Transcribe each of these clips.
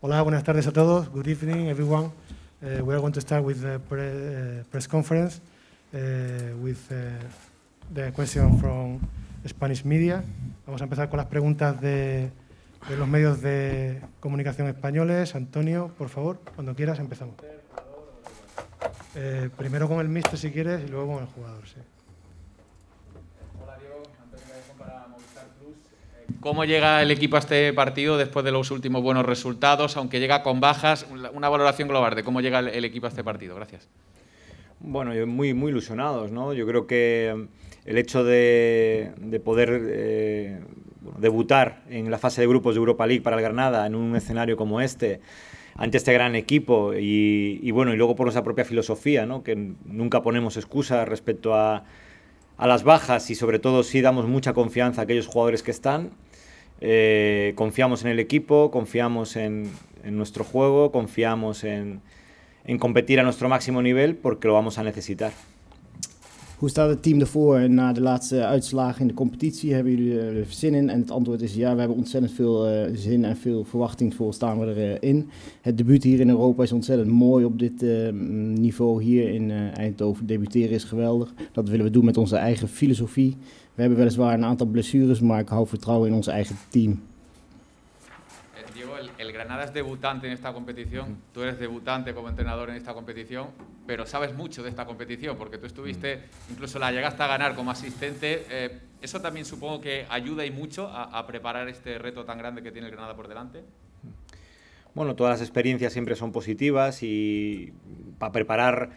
Hola, buenas tardes a todos. Good evening, everyone. Uh, we are going to start with the pre uh, press conference uh, with the question from Spanish media. Vamos a empezar con las preguntas de, los medios de comunicación españoles. Antonio, por favor, cuando quieras empezamos. Eh, primero con el mister si quieres y luego con el jugador. ¿Cómo llega el equipo a este partido después de los últimos buenos resultados, aunque llega con bajas? Una valoración global de cómo llega el equipo a este partido. Gracias. Bueno, muy, muy ilusionados, ¿no? Yo creo que el hecho de, de poder eh, debutar en la fase de grupos de Europa League para el Granada en un escenario como este, ante este gran equipo y, y, bueno, y luego por nuestra propia filosofía, ¿no? que nunca ponemos excusas respecto a, a, las bajas y sobre todo sí damos mucha confianza a aquellos jugadores que están. Eh, confiamos en el equipo, confiamos en, en nuestro juego, confiamos en, en competir a nuestro máximo nivel porque lo vamos a necesitar. Hoe staat het team ervoor na de laatste uitslagen in de competitie? Hebben jullie er zin in? En het antwoord is ja, we hebben ontzettend veel uh, zin en veel verwachtingsvol staan we erin. Uh, het debuut hier in Europa is ontzettend mooi op dit niveau hier in Eindhoven. Debuteren is geweldig. Dat willen we doen met onze eigen filosofie. We hebben weliswaar een aantal blessures, maar ik hou vertrouwen in ons eigen team. El Granada es debutante en esta competición, tú eres debutante como entrenador en esta competición, pero sabes mucho de esta competición porque tú estuviste, incluso la llegaste a ganar como asistente. Eh, ¿Eso también supongo que ayuda y mucho a, a, preparar este reto tan grande que tiene el Granada por delante? Bueno, todas las experiencias siempre son positivas y para preparar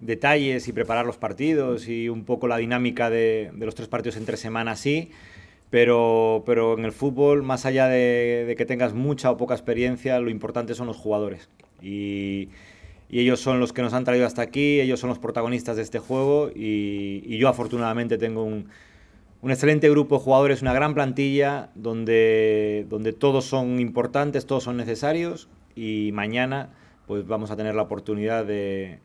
detalles y preparar los partidos y un poco la dinámica de, de los tres partidos entre semanas sí. Pero, pero en el fútbol, más allá de, de, que tengas mucha o poca experiencia, lo importante son los jugadores. Y, y, ellos son los que nos han traído hasta aquí, ellos son los protagonistas de este juego y, y yo afortunadamente tengo un, un, excelente grupo de jugadores, una gran plantilla donde, donde todos son importantes, todos son necesarios y mañana pues vamos a tener la oportunidad de,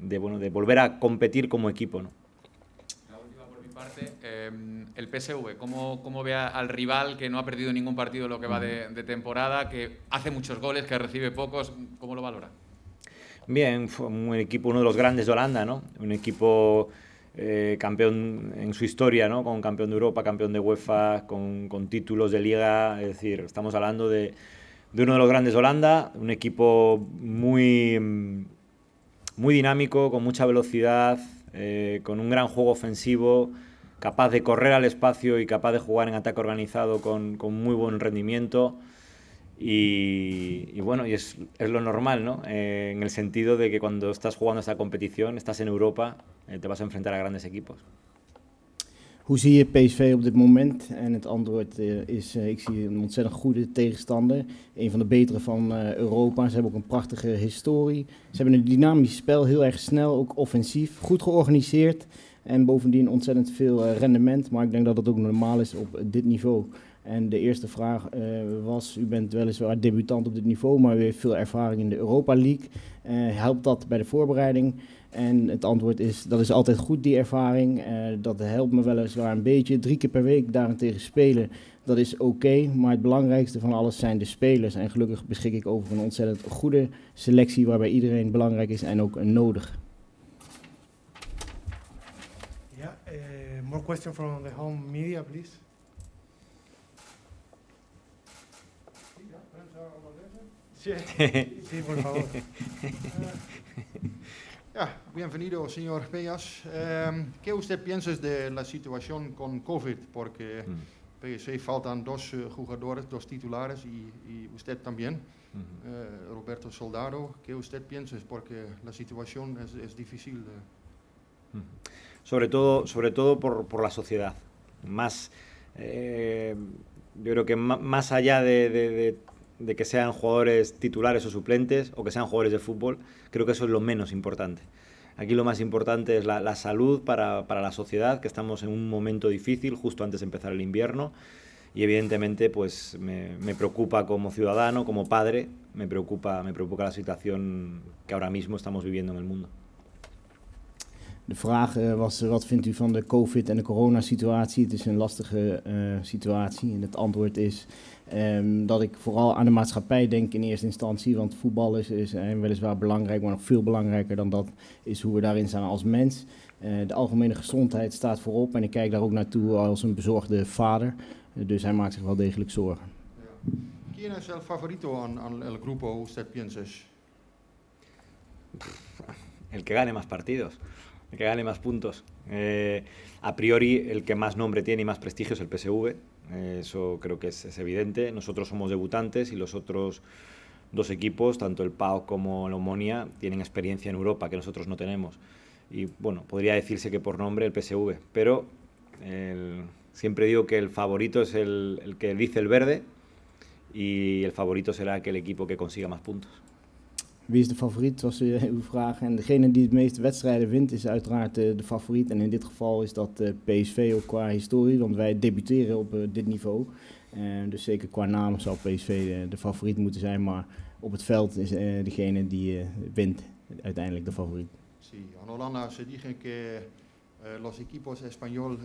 de, bueno, de volver a competir como equipo. ¿no? Parte, eh, el PSV, ¿cómo, ¿cómo, ve al rival que no ha perdido ningún partido lo que va de, de, temporada, que hace muchos goles, que recibe pocos? ¿Cómo lo valora? Bien, fue un equipo, uno de los grandes de Holanda, ¿no? Un equipo eh, campeón en su historia, ¿no? Con campeón de Europa, campeón de UEFA, con, con títulos de liga, es decir, estamos hablando de, de uno de los grandes de Holanda, un equipo muy, muy dinámico, con mucha velocidad, eh, con un gran juego ofensivo, capaz de correr al espacio y capaz de jugar en ataque organizado con, con muy buen rendimiento. Y, y bueno, y es, es, lo normal, ¿no? Eh, en el sentido de que cuando estás jugando esta competición, estás en Europa, eh, te vas a enfrentar a grandes equipos. Hoe zie je PSV op dit moment? En het antwoord uh, is, uh, ik zie een ontzettend goede tegenstander. Een van de betere van uh, Europa. Ze hebben ook een prachtige historie. Ze hebben een dynamisch spel, heel erg snel, ook offensief. Goed georganiseerd. En bovendien ontzettend veel uh, rendement. Maar ik denk dat dat ook normaal is op dit niveau. En de eerste vraag uh, was, u bent weliswaar debutant op dit niveau, maar u heeft veel ervaring in de Europa League. Uh, helpt dat bij de voorbereiding? En het antwoord is, dat is altijd goed, die ervaring. dat helpt me weliswaar een beetje. Drie keer per week daarentegen spelen, dat is oké. Maar het belangrijkste van alles zijn de spelers. En gelukkig beschik ik over een ontzettend goede selectie, waarbij iedereen belangrijk is en ook nodig. More question from the home media, please. Sí, sí, por favor. Bienvenido, señor Peñas. Um, ¿Qué usted piensa de la situación con COVID? Porque mm. PSV faltan dos uh, jugadores, dos titulares y, y usted también, mm -hmm. uh, Roberto Soldado. ¿Qué usted piensa? Porque la situación es, es difícil. De... Mm. Sobre todo, sobre todo por, por la sociedad. Más, eh, yo creo que más allá de, de, de que sean jugadores titulares o suplentes o que sean jugadores de fútbol, creo que eso es lo menos importante. Aquí lo más importante es la, la salud para, para, la sociedad, que estamos en un momento difícil justo antes de empezar el invierno y evidentemente pues me, me, preocupa como ciudadano, como padre, me preocupa, me preocupa la situación que ahora mismo estamos viviendo en el mundo. De vraag uh, was, wat vindt u van de COVID- en de coronasituatie? Het is een lastige uh, situatie en het antwoord is um, dat ik vooral aan de maatschappij denk in eerste instantie. Want voetbal is, is weliswaar belangrijk, maar nog veel belangrijker dan dat is hoe we daarin staan als mens. Uh, de algemene gezondheid staat voorop en ik kijk daar ook naartoe als een bezorgde vader. dus hij maakt zich wel degelijk zorgen. Ja. ¿Quién es el favorito en, en el grupo, usted piensa? El que gane más partidos, que gane más puntos. Eh, a priori, el que más nombre tiene y más prestigio es el PSV. Eh, eso creo que es, evidente. Nosotros somos debutantes y los otros dos equipos, tanto el PAO como el Omonia, tienen experiencia en Europa que nosotros no tenemos. Y bueno, podría decirse que por nombre el PSV, pero siempre digo que el favorito es el que dice el verde y el favorito será aquel equipo que consiga más puntos. Wie is de favoriet, was uw vraag. En degene die het meeste wedstrijden wint, is uiteraard de, de favoriet. En in dit geval is dat uh, PSV ook qua historie, want wij debuteren op uh, dit niveau. Dus zeker qua naam zal PSV de, favoriet moeten zijn. Maar op het veld is degene die wint uiteindelijk de favoriet. Sí, en Holanda se dicen que los equipos español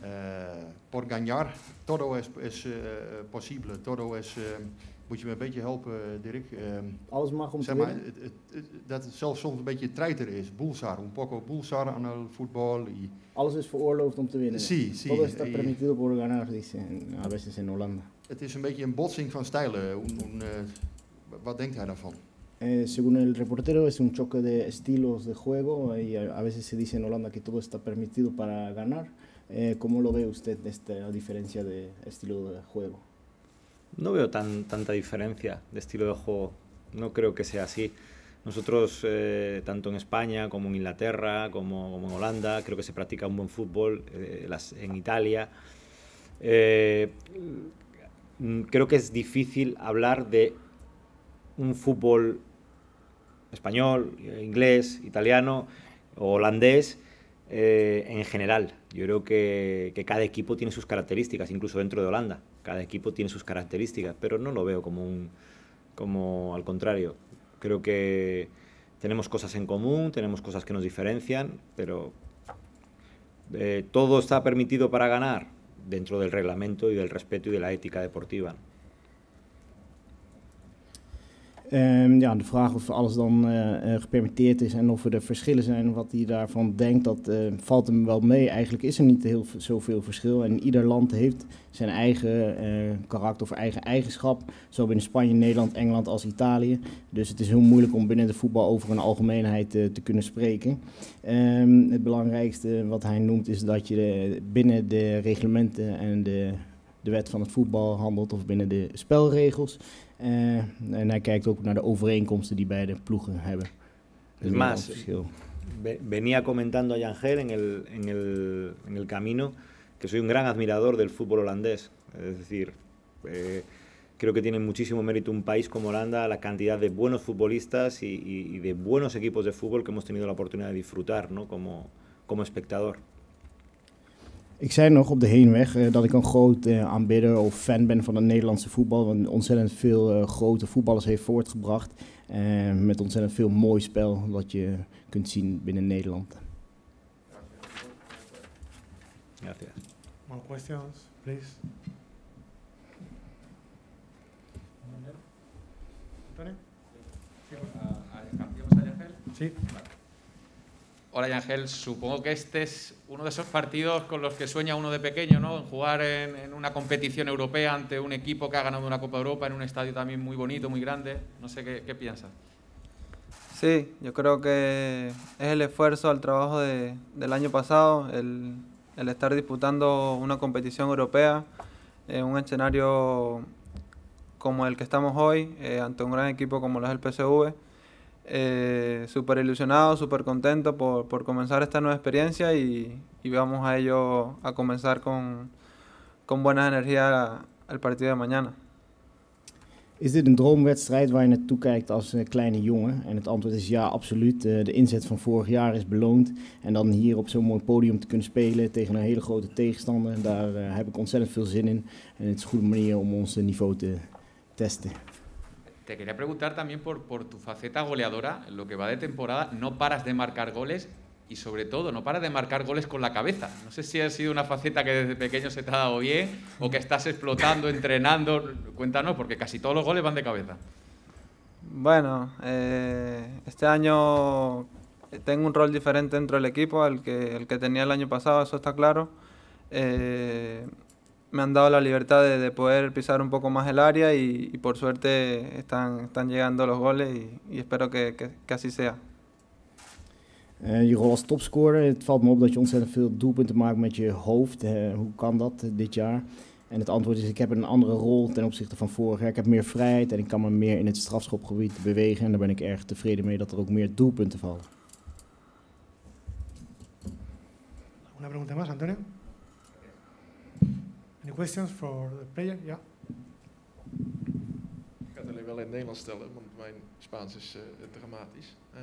Uh, por ganar, todo es, posible, todo es... Moet je me een beetje helpen, Dirk? Alles mag om zeg maar, het, het, het, Dat het zelfs soms een beetje treiter is. Bulsar, un poco bulsar aan el fútbol. Y... Alles is veroorloofd om te winnen. Sí, sí. Todo está permitido por ganar, dicen a veces en Holanda. Het is een beetje een botsing van stijlen. Un, un, wat denkt hij daarvan? Eh, según el reportero, es un choque de estilos de juego y a, a veces se dice en Holanda que todo está permitido para ganar. Eh, ¿Cómo lo ve usted esta diferencia de estilo de juego? No veo tan, tanta diferencia de estilo de juego. No creo que sea así. Nosotros, eh, tanto en España como en Inglaterra, como, en Holanda, creo que se practica un buen fútbol. Eh, en Italia. Eh, creo que es difícil hablar de un fútbol español, inglés, italiano o holandés en general. Yo creo que, cada equipo tiene sus características, incluso dentro de Holanda. Cada equipo tiene sus características, pero no lo veo como un como al contrario. Creo que tenemos cosas en común, tenemos cosas que nos diferencian, pero eh, todo está permitido para ganar dentro del reglamento y del respeto y de la ética deportiva. Um, ja, de vraag of alles dan uh, gepermitteerd is en of er verschillen zijn, wat hij daarvan denkt, dat uh, valt hem wel mee. Eigenlijk is er niet heel zoveel verschil en ieder land heeft zijn eigen karakter of eigen eigenschap, zo binnen Spanje, Nederland, Engeland als Italië. Dus het is heel moeilijk om binnen de voetbal over een algemeenheid te kunnen spreken. Um, het belangrijkste wat hij noemt is dat je binnen de reglementen en de, de wet van het voetbal handelt of binnen de spelregels. Uh, en hij kijkt ook naar de overeenkomsten die beide ploegen hebben. Es más, venía comentando a Yangel en el, en, el, en el camino que soy un gran admirador del fútbol holandés. Es decir, eh, creo que tiene muchísimo mérito un país como Holanda, la cantidad de buenos futbolistas y, y, y, de buenos equipos de fútbol que hemos tenido la oportunidad de disfrutar ¿no? como, como espectador. Ik zei nog op de heenweg uh, dat ik een groot uh, aanbidder of fan ben van het Nederlandse voetbal. Want ontzettend veel uh, grote voetballers heeft voortgebracht. met ontzettend veel mooi spel wat je kunt zien binnen Nederland. Gracias. More questions, please. Antonio? Sí. Hola, Ángel. Supongo que este es uno de esos partidos con los que sueña uno de pequeño, ¿no? En jugar en, una competición europea ante un equipo que ha ganado una Copa Europa en un estadio también muy bonito, muy grande. No sé qué, piensas. Sí, yo creo que es el esfuerzo al trabajo de, del año pasado, el, estar disputando una competición europea en un escenario como el que estamos hoy, eh, ante un gran equipo como lo es el PSV. Eh, súper ilusionado, súper contento por, por, comenzar esta nueva experiencia y, y, vamos a ello a comenzar con, con buena energía el partido de mañana. Is dit een droomwedstrijd waar je naartoe kijkt als uh, kleine jongen? En het antwoord is ja, absoluut. Uh, de inzet van vorig jaar is beloond. En dan hier op zo'n mooi podium te kunnen spelen tegen een hele grote tegenstander, daar uh, heb ik ontzettend veel zin in. En het is een goede manier om ons niveau te testen. Te quería preguntar también por, tu faceta goleadora. Lo que va de temporada, no paras de marcar goles y sobre todo no para de marcar goles con la cabeza. No sé si ha sido una faceta que desde pequeño se te ha dado bien o que estás explotando, entrenando. Cuéntanos, porque casi todos los goles van de cabeza. Bueno, eh, este año tengo un rol diferente dentro del equipo al que, el que tenía el año pasado, eso está claro. Eh, me han dado la libertad de, de, poder pisar un poco más el área y, y por suerte están, están llegando los goles y, y espero que, que, que, así sea. Uh, je rol als topscorer, het valt me op dat je ontzettend veel doelpunten maakt met je hoofd. Uh, hoe kan dat dit jaar? En het antwoord is, ik heb een andere rol ten opzichte van vorig jaar. Ik heb meer vrijheid en ik kan me meer in het strafschopgebied bewegen. En daar ben ik erg tevreden mee dat er ook meer doelpunten vallen. Una pregunta más, Antonio? Any questions for the player? Ja. Ik ga het alleen wel in het Nederlands stellen, want mijn Spaans is uh, dramatisch. Um,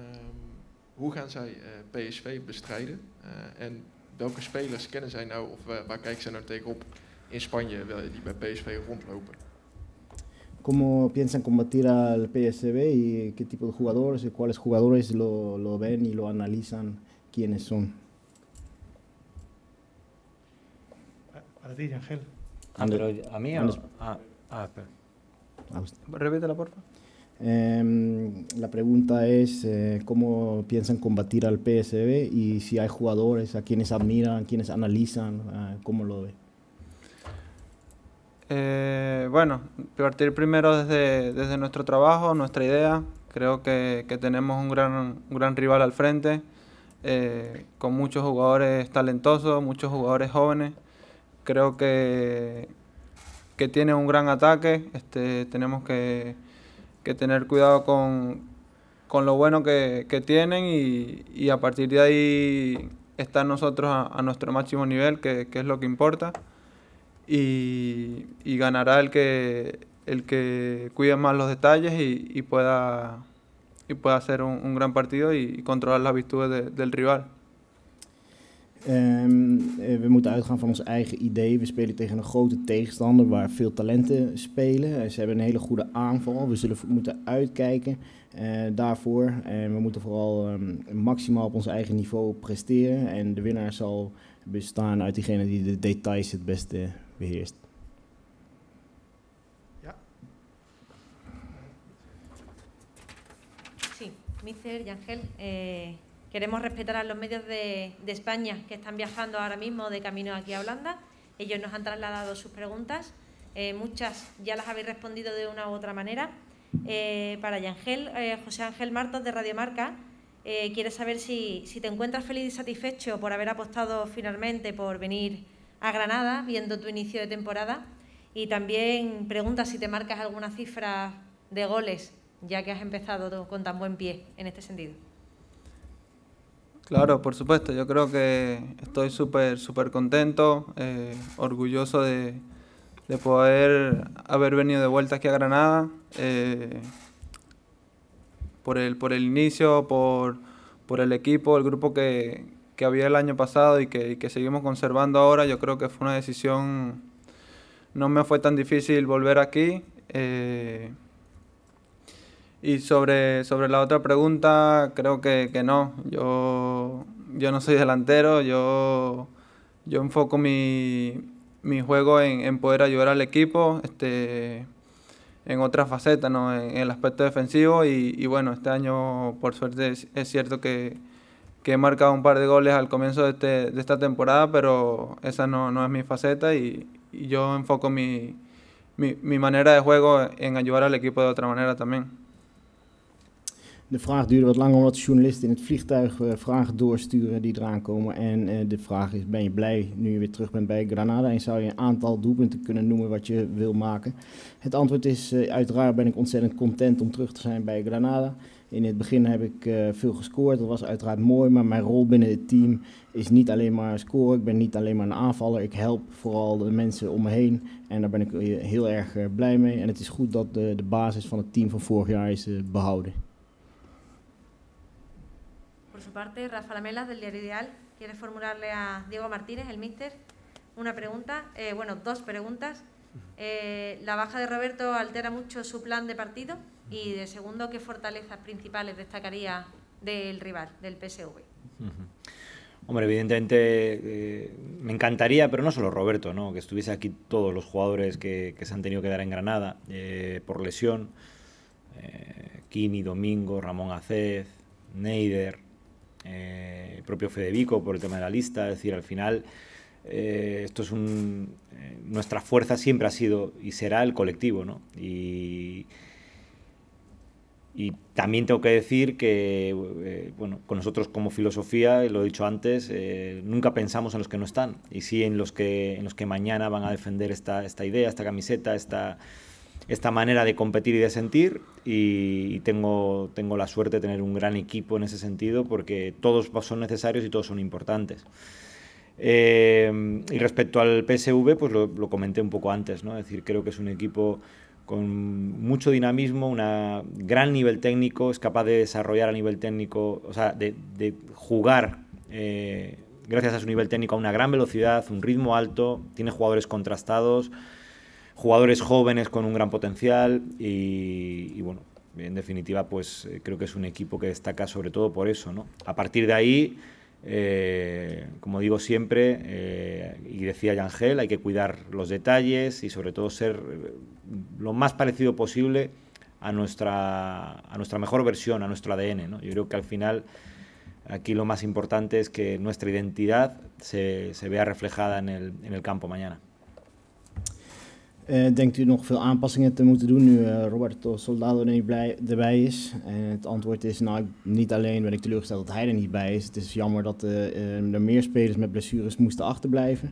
hoe gaan zij uh, PSV bestrijden? Uh, en welke spelers kennen zij nou, of waar kijken zij nou tegenop in Spanje die bij PSV rondlopen? ¿Cómo piensan combatir al PSV y qué tipo de jugadores y cuáles jugadores lo, lo ven y lo analizan quiénes son? Para ti, Ángel. Ah, pero a mí o ah, ah, espera. Repítela, por favor. Eh, la pregunta es eh, cómo piensan combatir al PSV y si hay jugadores a quienes admiran, quienes analizan, eh, cómo lo ven. Eh, bueno, partir primero desde, desde, nuestro trabajo, nuestra idea. Creo que, que tenemos un gran, un gran rival al frente, eh, con muchos jugadores talentosos, muchos jugadores jóvenes. Creo que, que tiene un gran ataque. Este, tenemos que, que tener cuidado con, con lo bueno que, que tienen y, y, a partir de ahí estar nosotros a, a nuestro máximo nivel, que, que es lo que importa y, y, ganará el que, el que cuide más los detalles y, y pueda, y pueda hacer un, un gran partido y, controlar las virtudes de, del rival. Um, we moeten uitgaan van ons eigen idee. We spelen tegen een grote tegenstander waar veel talenten spelen. Ze hebben een hele goede aanval. We zullen moeten uitkijken uh, daarvoor. En we moeten vooral um, maximaal op ons eigen niveau presteren. En de winnaar zal bestaan uit diegene die de details het beste beheerst. Ja. Sí, Mister y Ángel, eh, queremos respetar a los medios de, España que están viajando ahora mismo de camino aquí a Holanda. Ellos nos han trasladado sus preguntas. Eh, muchas ya las habéis respondido de una u otra manera. Eh, para Yangel, José Ángel Martos de Radio Marca quiere saber si, si te encuentras feliz y satisfecho por haber apostado finalmente por venir a Granada, viendo tu inicio de temporada. Y también pregunta si te marcas alguna cifra de goles, ya que has empezado con tan buen pie en este sentido. Claro, por supuesto. Yo creo que estoy súper, súper contento, eh, orgulloso de, de, poder haber venido de vuelta aquí a Granada. Eh, por, el, por el inicio, por, por el equipo, el grupo que, que había el año pasado y que, que, seguimos conservando ahora, yo creo que fue una decisión, no me fue tan difícil volver aquí. Eh, y sobre, sobre la otra pregunta, creo que, que, no, yo, yo no soy delantero, yo, yo enfoco mi, mi juego en, en, poder ayudar al equipo. Este, en otras facetas, ¿no? en, el aspecto defensivo y, y, bueno, este año por suerte es, es cierto que, que he marcado un par de goles al comienzo de, este, de esta temporada, pero esa no, no es mi faceta y, y yo enfoco mi, mi, mi, manera de juego en ayudar al equipo de otra manera también. De vraag duurde wat langer omdat de journalisten in het vliegtuig uh, vragen doorsturen die eraan komen. En uh, de vraag is, ben je blij nu je weer terug bent bij Granada en zou je een aantal doelpunten kunnen noemen wat je wil maken? Het antwoord is, uh, uiteraard ben ik ontzettend content om terug te zijn bij Granada. In het begin heb ik veel gescoord, dat was uiteraard mooi, maar mijn rol binnen het team is niet alleen maar scoren. Ik ben niet alleen maar een aanvaller, ik help vooral de mensen om me heen en daar ben ik heel erg blij mee. En het is goed dat de, de basis van het team van vorig jaar is behouden. Por su parte, Rafa Lamela del Diario Ideal quiere formularle a Diego Martínez, el míster, una pregunta, eh, bueno, dos preguntas. Eh, ¿La baja de Roberto altera mucho su plan de partido? Y de segundo, ¿qué fortalezas principales destacaría del rival, del PSV? Uh -huh. Hombre, evidentemente eh, me encantaría, pero no solo Roberto, ¿no? que estuviese aquí todos los jugadores que, se han tenido que dar en Granada eh, por lesión. Eh, Kini, Domingo, Ramón Acez, Neider, el propio Fedevico por el tema de la lista. Es decir, al final esto es un... nuestra fuerza siempre ha sido y será el colectivo, ¿no? Y, también tengo que decir que, eh, bueno, con nosotros como filosofía, lo he dicho antes, eh, nunca pensamos en los que no están, y sí en los que, en los que mañana van a defender esta, esta idea, esta camiseta, esta, esta manera de competir y de sentir, y, tengo, tengo la suerte de tener un gran equipo en ese sentido, porque todos son necesarios y todos son importantes. Eh, y respecto al PSV, pues lo, lo, comenté un poco antes, ¿no? Es decir, creo que es un equipo con mucho dinamismo, un gran nivel técnico, es capaz de desarrollar a nivel técnico, o sea, de, jugar eh, gracias a su nivel técnico a una gran velocidad, un ritmo alto, tiene jugadores contrastados, jugadores jóvenes con un gran potencial y, bueno, en definitiva, pues eh, creo que es un equipo que destaca sobre todo por eso, ¿no? A partir de ahí eh, como digo siempre, eh, y decía Yangel, hay que cuidar los detalles y sobre todo ser lo más parecido posible a nuestra, a nuestra mejor versión, a nuestro ADN. ¿no? Yo creo que al final aquí lo más importante es que nuestra identidad se, se vea reflejada en el, en el campo mañana. Uh, denkt u nog veel aanpassingen te moeten doen nu uh, Roberto Soldado er niet blij, erbij is? En het antwoord is, nou, niet alleen ben ik teleurgesteld dat hij er niet bij is. Het is jammer dat uh, er meer spelers met blessures moesten achterblijven.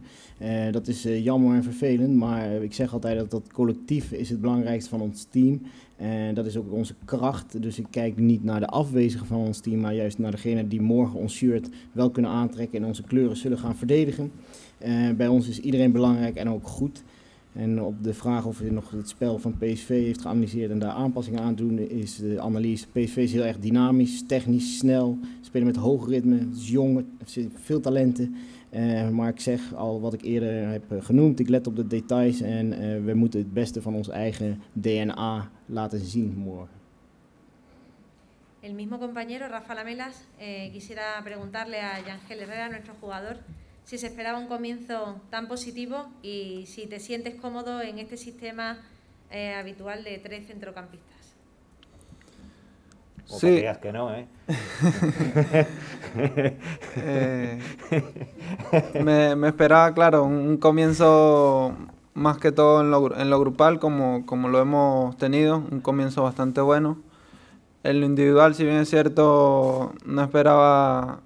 dat is jammer en vervelend, maar ik zeg altijd dat dat collectief is het belangrijkste van ons team. En dat is ook onze kracht. Dus ik kijk niet naar de afwezigen van ons team, maar juist naar degene die morgen ons shirt wel kunnen aantrekken en onze kleuren zullen gaan verdedigen. bij ons is iedereen belangrijk en ook goed. En op de vraag of je nog het spel van PSV heeft geanalyseerd en daar aanpassingen aan doen, is de analyse. PSV is heel erg dynamisch, technisch, snel, spelen met hoog ritme, is jong, veel talenten. Uh, maar ik zeg al wat ik eerder heb genoemd, ik let op de details en uh, we moeten het beste van ons eigen DNA laten zien morgen. El mismo compañero, Rafa Lamelas, eh, quisiera preguntarle a Yangel Herrera, nuestro jugador, si se esperaba un comienzo tan positivo y si te sientes cómodo en este sistema eh, habitual de tres centrocampistas. O sí. que que no, ¿eh? eh me, esperaba, claro, un comienzo más que todo en lo, en lo grupal, como, como lo hemos tenido, un comienzo bastante bueno. En lo individual, si bien es cierto, no esperaba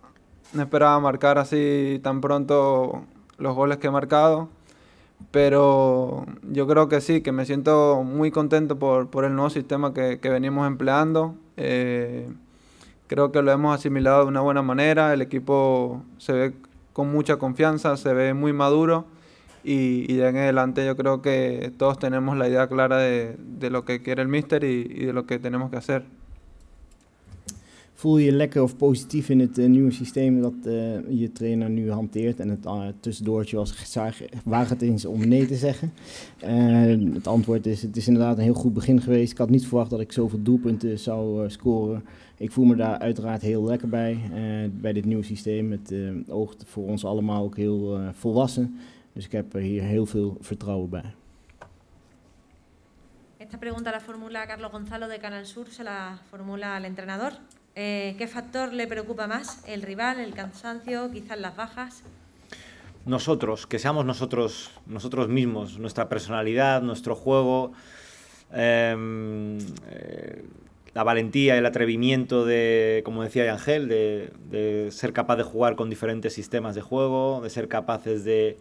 no esperaba marcar así tan pronto los goles que he marcado, pero yo creo que sí, que me siento muy contento por, por el nuevo sistema que, que venimos empleando. Eh, creo que lo hemos asimilado de una buena manera, el equipo se ve con mucha confianza, se ve muy maduro y, y de en adelante yo creo que todos tenemos la idea clara de, de lo que quiere el míster y, y de lo que tenemos que hacer. Voel je lekker of positief in het uh, nieuwe systeem dat uh, je trainer nu hanteert? En het uh, tussendoortje was waag het eens om nee te zeggen. het antwoord is, het is inderdaad een heel goed begin geweest. Ik had niet verwacht dat ik zoveel doelpunten zou scoren. Ik voel me daar uiteraard heel lekker bij, bij dit nieuwe systeem. Het oogt voor ons allemaal ook heel volwassen. Dus ik heb hier heel veel vertrouwen bij. Esta pregunta la formula Carlos Gonzalo de Canal Sur, se la formula al entrenador. Eh, ¿Qué factor le preocupa más? ¿El rival, el cansancio, quizás las bajas? Nosotros, que seamos nosotros, nosotros mismos, nuestra personalidad, nuestro juego, em, eh, la valentía, el atrevimiento de, como decía Ángel, de, de, ser capaz de jugar con diferentes sistemas de juego, de ser capaces de,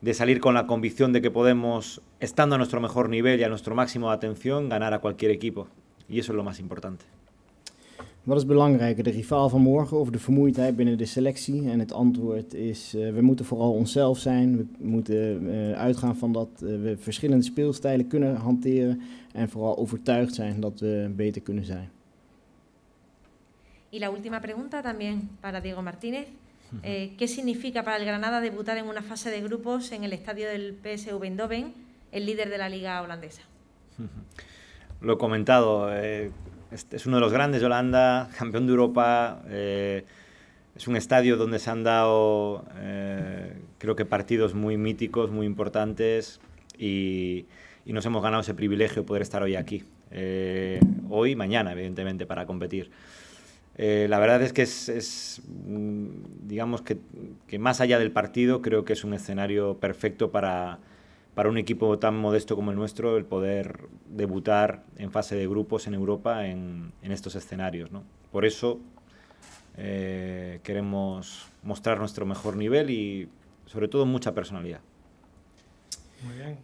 de salir con la convicción de que podemos, estando a nuestro mejor nivel y a nuestro máximo de atención, ganar a cualquier equipo. Y eso es lo más importante. Wat is belangrijker, de rivaal van morgen of de vermoeidheid binnen de selectie? En het antwoord is, uh, we moeten vooral onszelf zijn. We moeten uh, uitgaan van dat uh, we verschillende speelstijlen kunnen hanteren. En vooral overtuigd zijn dat we beter kunnen zijn. Y la última pregunta también para Diego Martínez. Eh, ¿Qué significa para el Granada debutar en una fase de grupos en el estadio del PSV Eindhoven, el líder de la liga holandesa? Lo he comentado, eh, es uno de los grandes de Holanda, campeón de Europa. Eh, es un estadio donde se han dado, eh, creo que partidos muy míticos, muy importantes y, nos hemos ganado ese privilegio de poder estar hoy aquí. Eh, hoy mañana, evidentemente, para competir. Eh, la verdad es que es, mm, digamos que, que, más allá del partido, creo que es un escenario perfecto para, para un equipo tan modesto como el nuestro, el poder debutar en fase de grupos en Europa en, estos escenarios. ¿no? Por eso eh, queremos mostrar nuestro mejor nivel y sobre todo mucha personalidad. Muy bien.